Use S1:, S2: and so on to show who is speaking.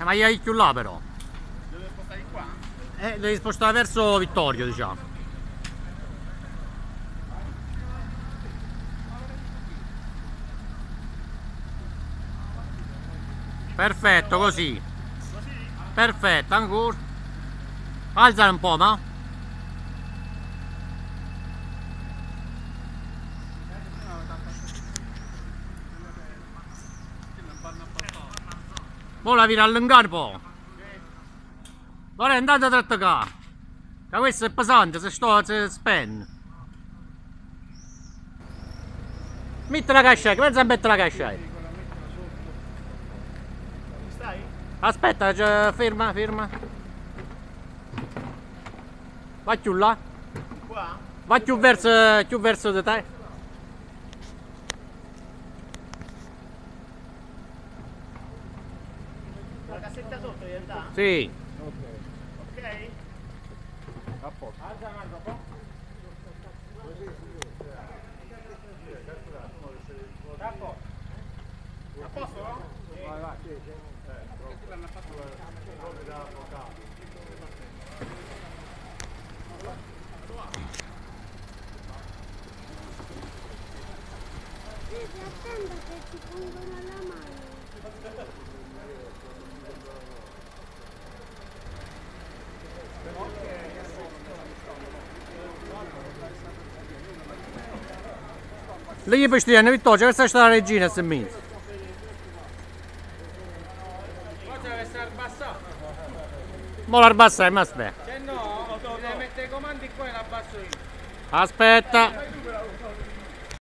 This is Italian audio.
S1: Eh, ma gli hai più là però.
S2: devi spostare qua?
S1: Eh, devi spostare verso Vittorio, diciamo. Perfetto, così. Perfetto, ancora. alzare un po', ma. Ora la vira allungare un po'. Ora andate a trattare. Ma questo è pesante, se sto se spende. Metti la cascia, che mezzo mette la cascia? Aspetta, cioè, ferma, ferma. Va più là.
S2: Qua?
S1: Va più verso, più verso di te.
S2: La cassetta sotto devi andare?
S1: Sì.
S2: Ok?
S3: A posto.
S2: A posto? no?
S3: Vai, vai.
S4: Devi attendere che ti pongono
S1: Questa sta la regina se mezzo.
S2: Forse deve essere abbassato.
S1: Mo la abbassa, ma aspetta.
S2: Se no, devi mettere i comandi qua e l'abbasso io.
S1: Aspetta.